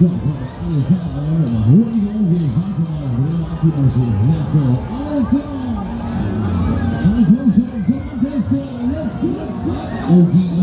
Let's go.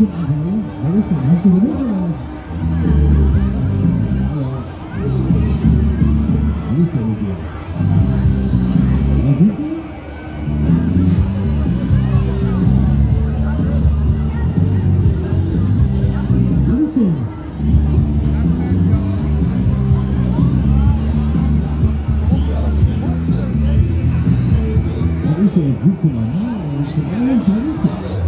我想要说的。Isso é vítima, não, isso não é isso.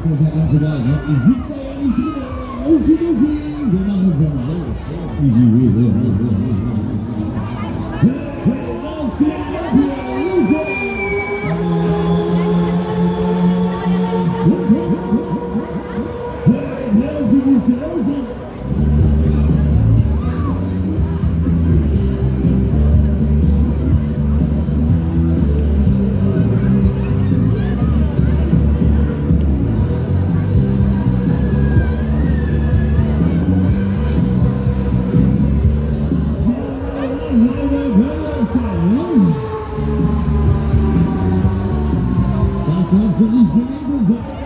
Essas regras do Guaraná existem entre o que devido na razão e de Nós queremos a ilusão. Regras de vicerância. Hinweise nicht gewesen sein.